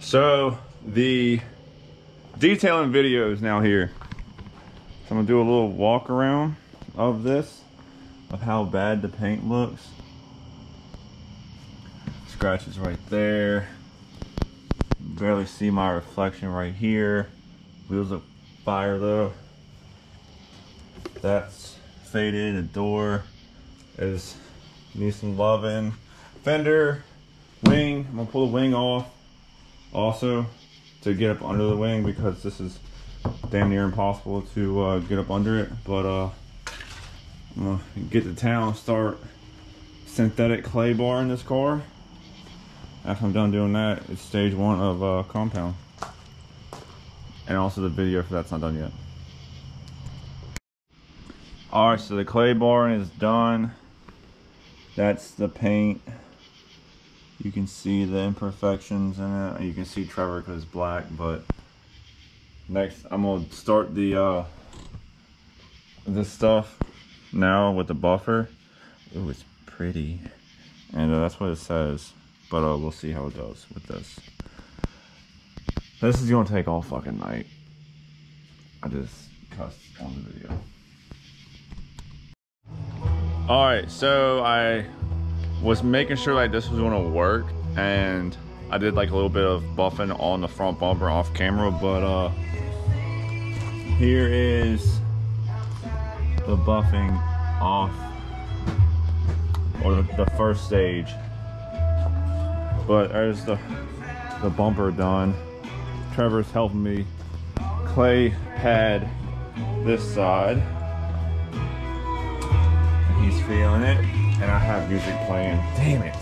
So the detailing video is now here. So I'm gonna do a little walk around of this, of how bad the paint looks. Scratches right there. Barely see my reflection right here. Wheels look fire though. That's faded. The door is needs some loving. Fender, wing. I'm gonna pull the wing off also to get up under the wing because this is damn near impossible to uh, get up under it. But uh, I'm gonna get to town, start synthetic clay bar in this car. After I'm done doing that, it's stage one of uh, compound. And also the video for that's not done yet. All right, so the clay bar is done. That's the paint. You can see the imperfections in it. You can see Trevor because it's black, but next I'm gonna start the uh, this stuff now with the buffer. Ooh, it's pretty. And uh, that's what it says. But uh, we'll see how it goes with this. This is gonna take all fucking night. I just cussed on the video. Alright, so I was making sure like this was gonna work and I did like a little bit of buffing on the front bumper off camera, but uh here is the buffing off or the, the first stage. But there's the the bumper done. Trevor's helping me clay pad this side. He's feeling it, and I have music playing. Damn it.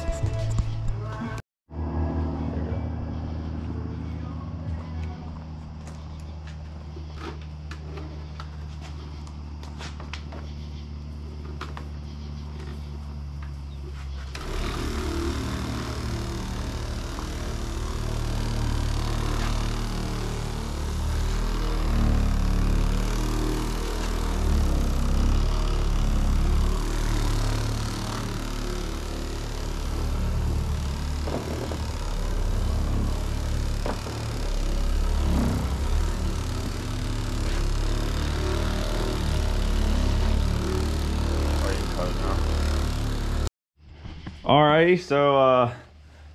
Alrighty, so uh,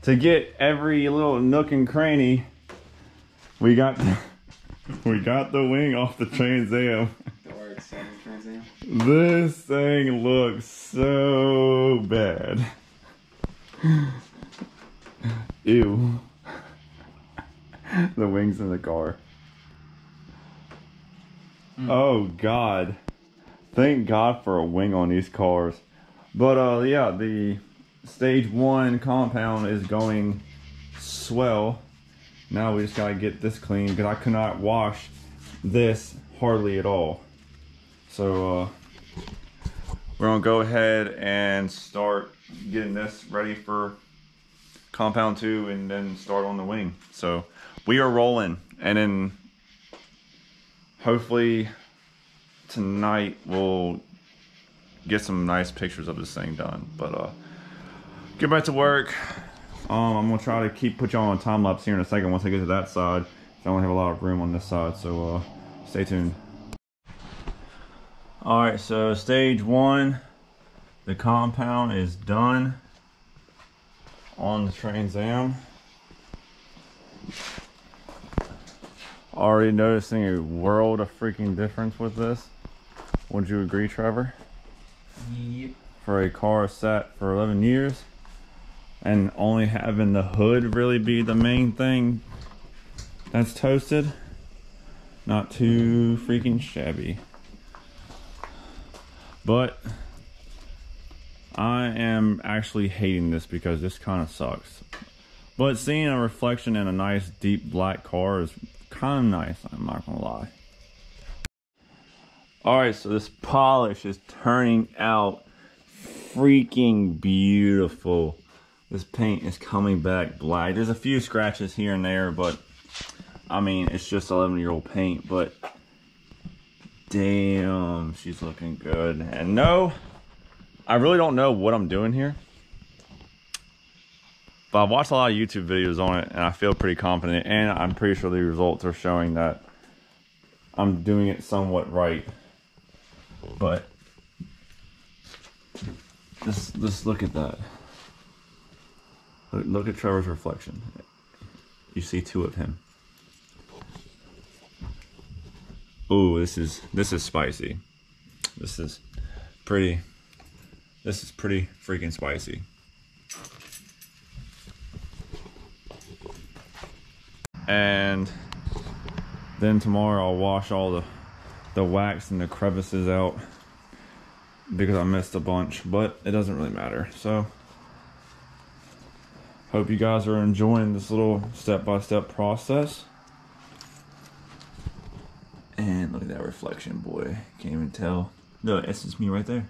to get every little nook and cranny, we got we got the wing off the Trans Am. This thing looks so bad. Ew. the wings in the car. Mm. Oh god. Thank God for a wing on these cars. But uh yeah, the stage one compound is going swell. Now we just gotta get this clean because I could not wash this hardly at all. So uh, we're gonna go ahead and start getting this ready for compound two and then start on the wing. So we are rolling and then hopefully tonight we'll get some nice pictures of this thing done. But uh, get back to work. Um, I'm gonna try to keep put y'all on time lapse here in a second once I get to that side. I only have a lot of room on this side, so uh, stay tuned. All right, so stage one, the compound is done on the Trans Am. Already noticing a world of freaking difference with this. Would you agree, Trevor? Yep. For a car set for 11 years and only having the hood really be the main thing that's toasted. Not too freaking shabby. But I am actually hating this because this kind of sucks. But seeing a reflection in a nice deep black car is kind of nice I'm not gonna lie. Alright so this polish is turning out freaking beautiful this paint is coming back black. There's a few scratches here and there, but I mean, it's just 11 year old paint, but damn, she's looking good. And no, I really don't know what I'm doing here. but I watched a lot of YouTube videos on it and I feel pretty confident and I'm pretty sure the results are showing that I'm doing it somewhat right. But just just look at that. Look, at Trevor's reflection. You see two of him. Oh, this is this is spicy. This is pretty this is pretty freaking spicy. And then tomorrow I'll wash all the the wax and the crevices out because I missed a bunch, but it doesn't really matter. So hope you guys are enjoying this little step-by-step -step process. And look at that reflection, boy. Can't even tell. No, it's just me right there.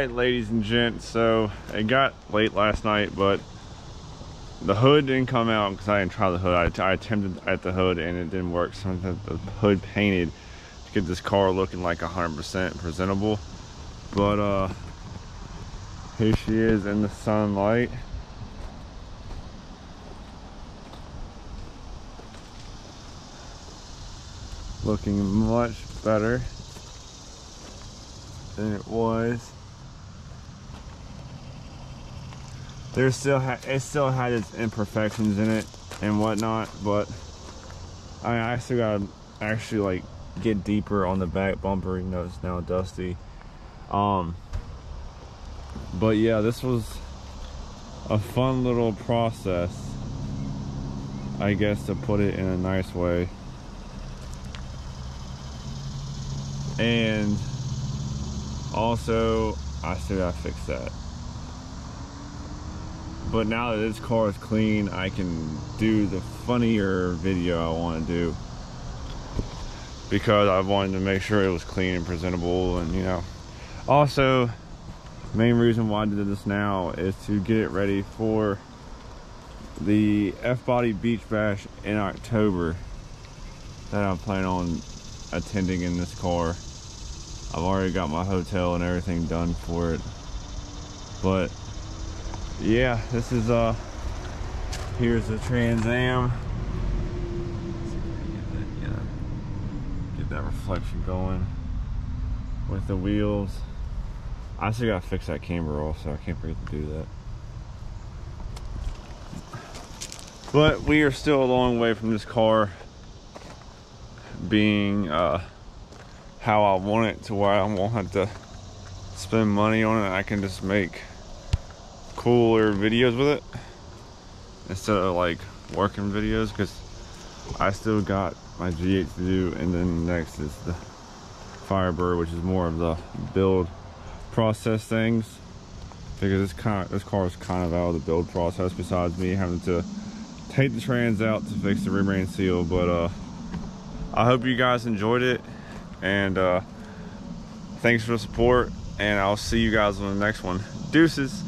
Right ladies and gents so it got late last night but the hood didn't come out because i didn't try the hood. I, I, attempted at the hood and it didn't work. So the hood painted to get this car looking like 100% presentable. But uh here she is in the sunlight. Looking much better than it was there's still it still had its imperfections in it and whatnot but I, I still gotta actually like get deeper on the back bumper you know it's now dusty. Um but yeah this was a fun little process I guess to put it in a nice way. And also I still gotta fix that but now that this car is clean I can do the funnier video I want to do. Because I wanted to make sure it was clean and presentable and you know. Also main reason why I did this now is to get it ready for the F-Body Beach Bash in October that I'm planning on attending in this car. I've already got my hotel and everything done for it. But yeah, this is uh here's the Trans Am. Get that, get that reflection going with the wheels. I still gotta fix that camber also. I can't forget to do that. But we are still a long way from this car being uh, how I want it to where I won't have to spend money on it. I can just make cooler videos with it instead of like working videos because I still got my G8 to do and then next is the Firebird which is more of the build process things. Because this kind of, this car is kind of out of the build process besides me having to take the trans out to fix the rear main seal but uh I hope you guys enjoyed it and uh thanks for the support and I'll see you guys on the next one. Deuces